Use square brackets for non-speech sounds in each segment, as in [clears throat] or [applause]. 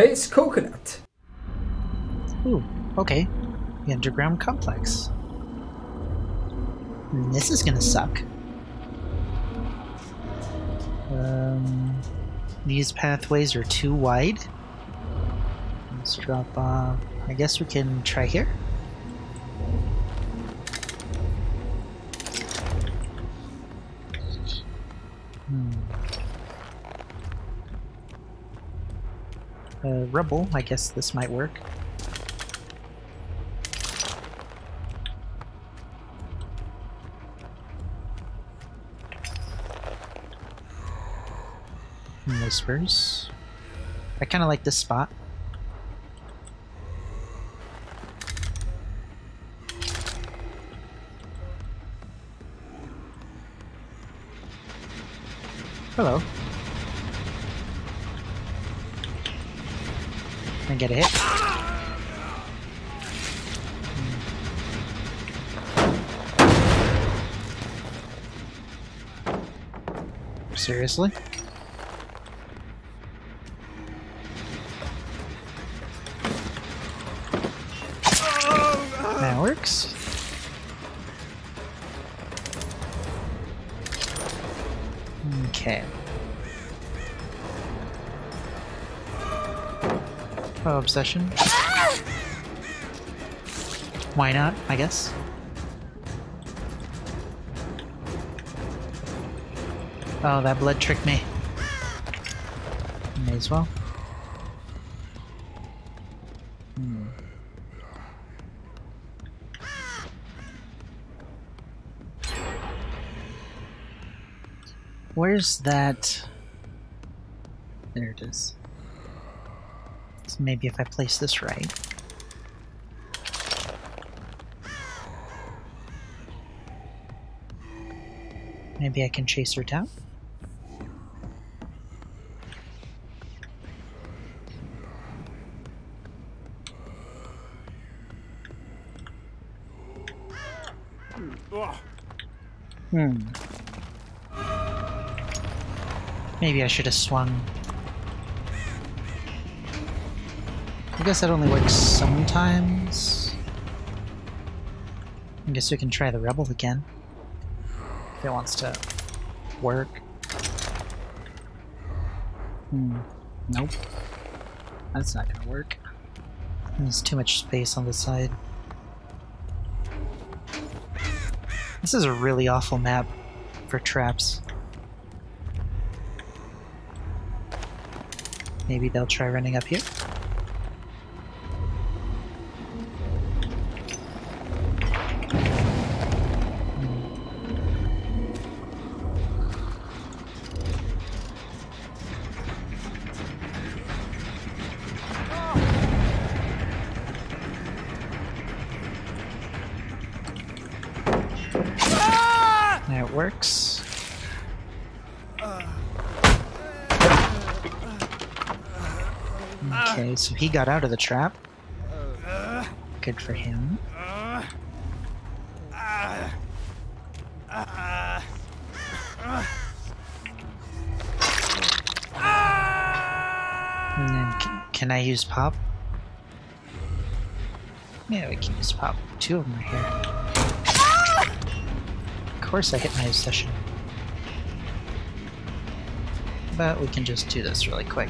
Space Coconut. Ooh, okay. The underground complex. This is gonna suck. Um, these pathways are too wide. Let's drop off. I guess we can try here. Hmm. Uh, rubble, I guess this might work. Whispers. I kind of like this spot. Hello. Can I get a hit? Seriously? Obsession. Why not, I guess? Oh, that blood tricked me. May as well. Hmm. Where's that? There it is. Maybe if I place this right. Maybe I can chase her down? Hmm. Maybe I should have swung. I guess that only works sometimes. I guess we can try the rebel again. If it wants to work. Hmm. Nope. That's not gonna work. There's too much space on the side. This is a really awful map for traps. Maybe they'll try running up here. Okay, so he got out of the trap. Good for him. Can, can I use pop? Yeah, we can use pop. Two of them are here. Of course I hit my obsession. But we can just do this really quick.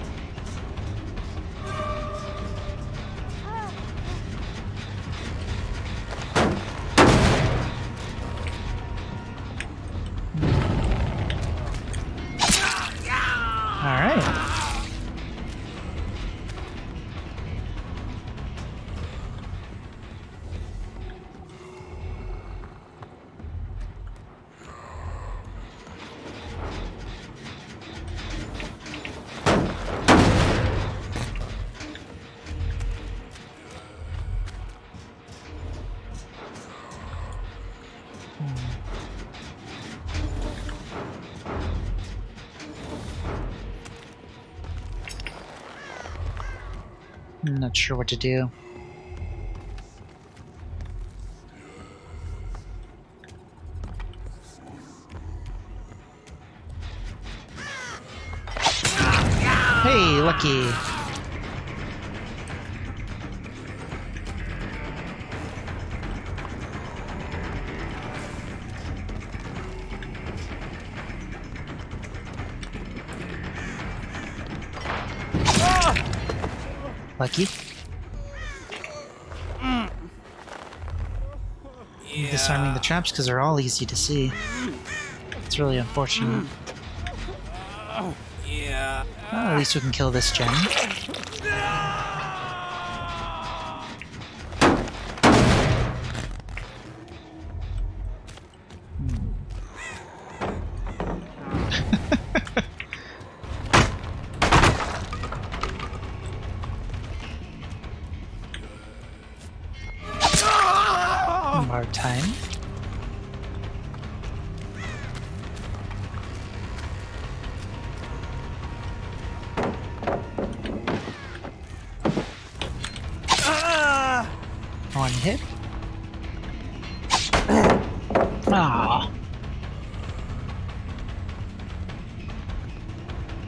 I'm not sure what to do. Hey, Lucky! Lucky. Mm. Yeah. Disarming the traps because they're all easy to see. It's really unfortunate. Oh, yeah. Well, at least we can kill this gem. Hit. Ah.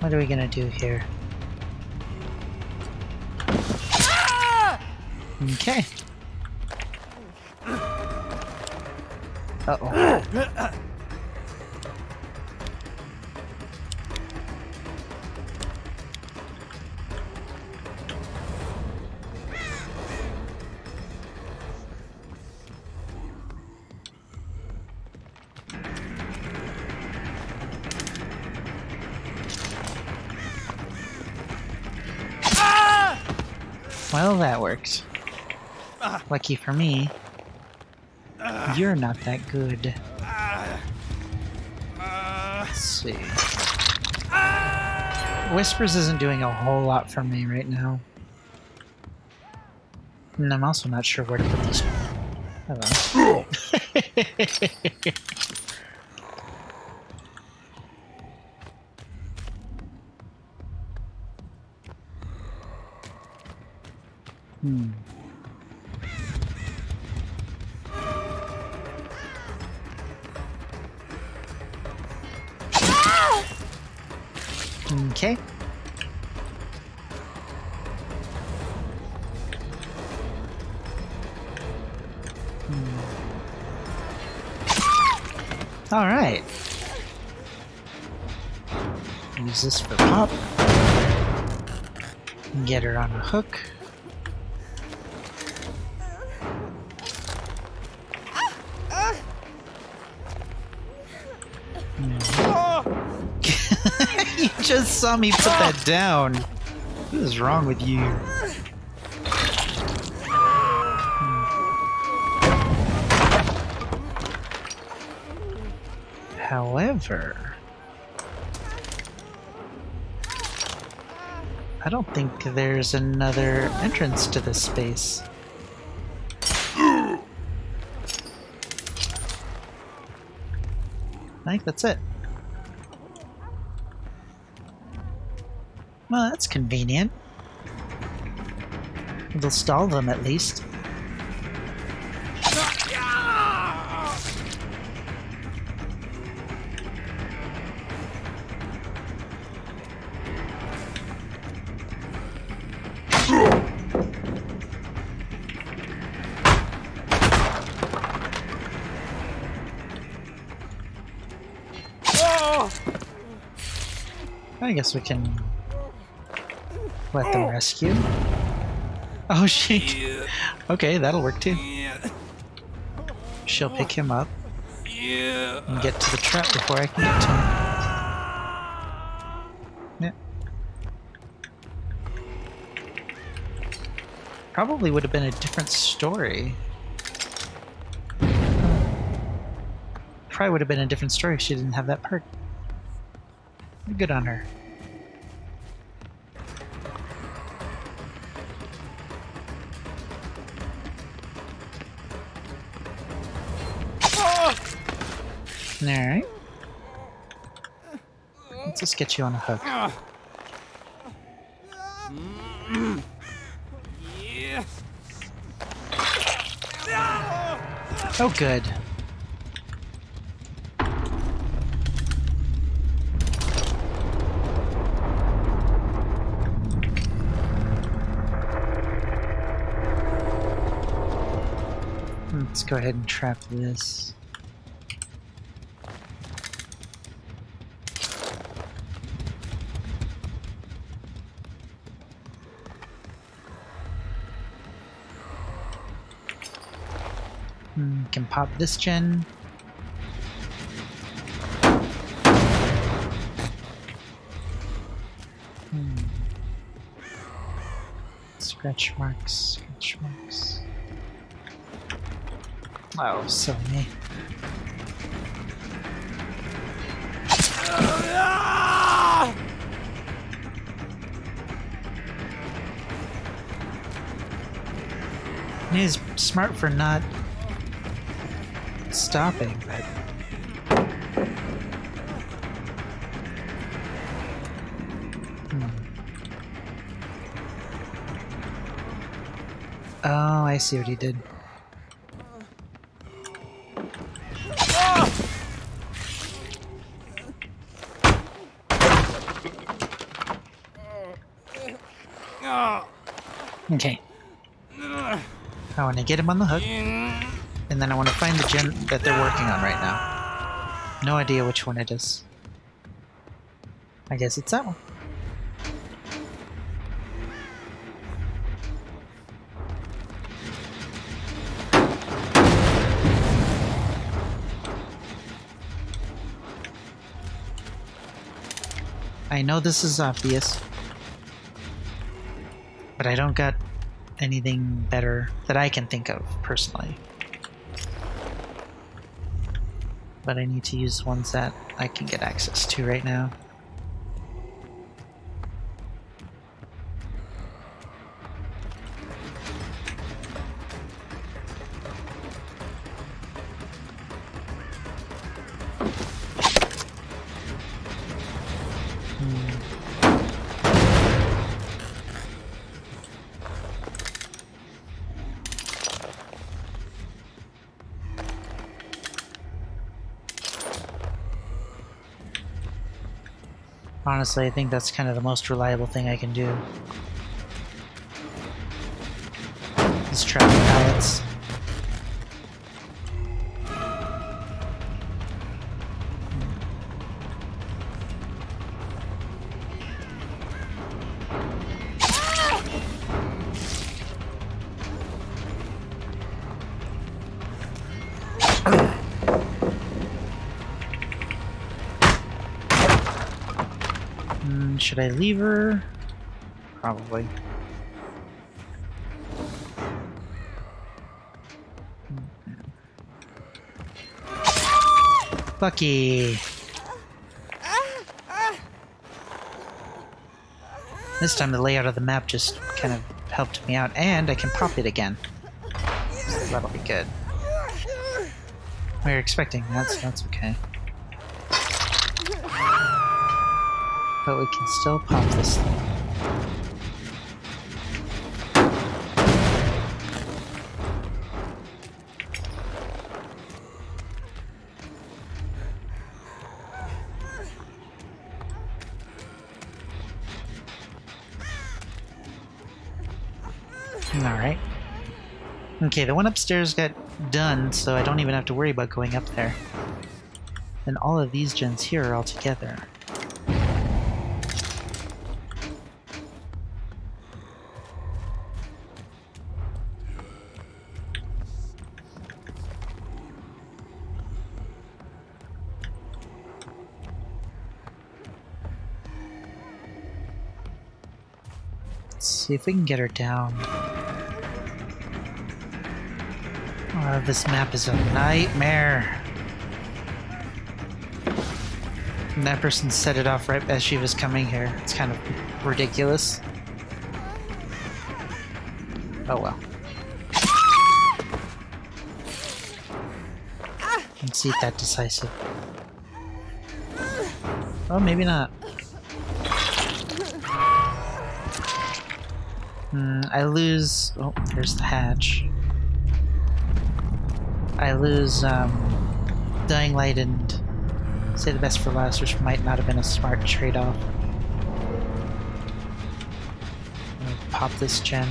What are we gonna do here? Okay. Well, that worked. Lucky for me, you're not that good. Let's see. Whispers isn't doing a whole lot for me right now. And I'm also not sure where to put these. Hello. [laughs] hmm. Okay. Hmm. All right. Use this for pop. Get her on a hook. Just saw me put that down. What is wrong with you? Hmm. However, I don't think there's another entrance to this space. [gasps] I think that's it. Well, that's convenient. It'll stall them at least. Oh! I guess we can let them rescue. Oh, oh she. Yeah. Okay, that'll work too. She'll pick him up and get to the trap before I can get to him. Yeah. Probably would have been a different story. Probably would have been a different story if she didn't have that perk. Good on her. Alright. Let's just get you on a hook. Oh, good. Let's go ahead and trap this. Can pop this gen. Hmm. Scratch marks, scratch marks. Oh, so me. He's smart for not stopping, but. Hmm. Oh, I see what he did. Okay. I want to get him on the hook. And then I want to find the gen that they're working on right now. No idea which one it is. I guess it's that one. I know this is obvious, but I don't got anything better that I can think of personally. But I need to use ones that I can get access to right now. Honestly, I think that's kind of the most reliable thing I can do. Is trap pallets. Should I leave her? Probably. Bucky! This time the layout of the map just kind of helped me out, and I can pop it again. So that'll be good. We were expecting that, so that's okay. But we can still pop this thing. Alright. Okay, the one upstairs got done, so I don't even have to worry about going up there. And all of these gens here are all together. See if we can get her down. Oh, this map is a nightmare. And that person set it off right as she was coming here. It's kind of ridiculous. Oh well. Let's see if that decisive. Oh, maybe not. Hmm, I lose. Oh, there's the hatch. I lose um, Dying Light and say the best for last, which might not have been a smart trade-off. Pop this gen.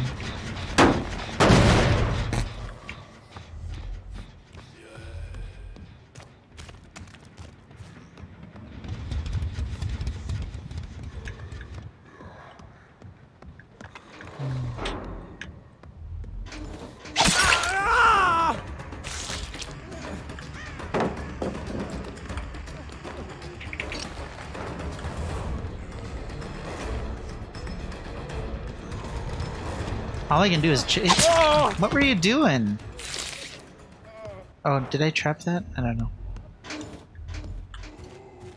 All I can do is. Ch- Oh! what were you doing? Oh, did I trap that? I don't know.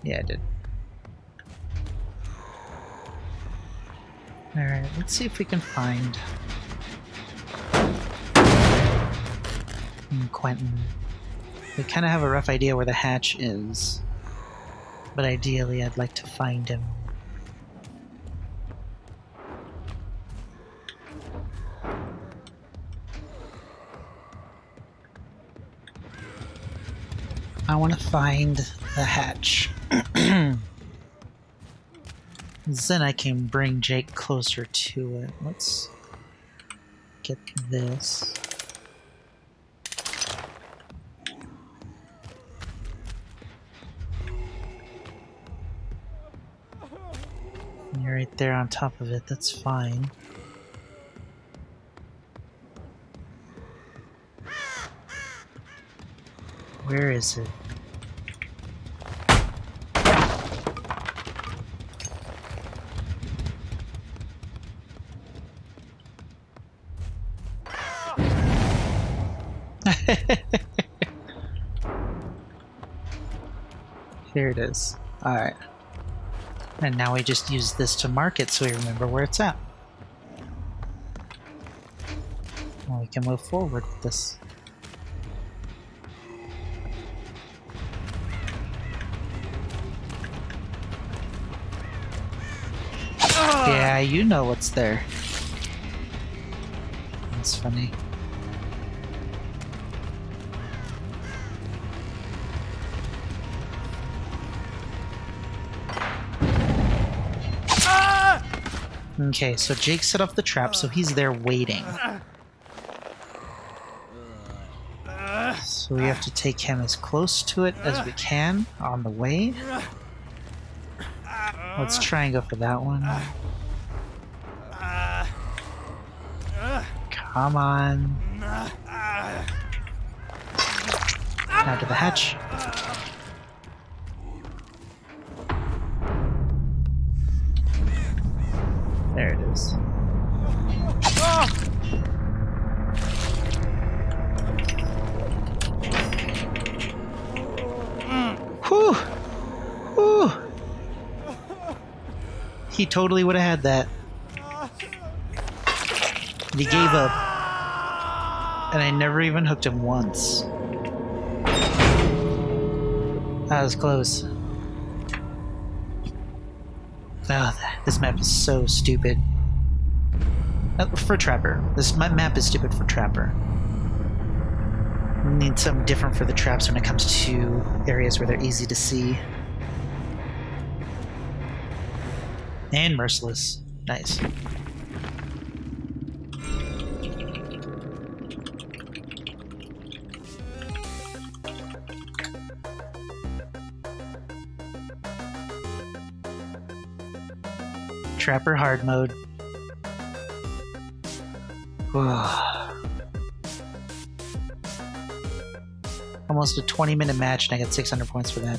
Yeah, I did. Alright, let's see if we can find. Hmm, Quentin. We kind of have a rough idea where the hatch is. But ideally, I'd like to find him. I want to find the hatch. [clears throat] then I can bring Jake closer to it. Let's get this. You're right there on top of it, that's fine. Where is it? [laughs] Here it is. Alright. And now we just use this to mark it so we remember where it's at. Well, we can move forward with this. Yeah, you know what's there. That's funny. Ah! Okay, so Jake set up the trap, so he's there waiting. So we have to take him as close to it as we can on the way. Let's try and go for that one. Come on. Now to the hatch. There it is. He totally would have had that. He gave up, and I never even hooked him once. That was close. Oh, this map is so stupid. Uh, For Trapper. This my map is stupid for Trapper. Need something different for the traps when it comes to areas where they're easy to see. And merciless. Nice. Trapper hard mode. Almost a 20 minute match, and I got 600 points for that.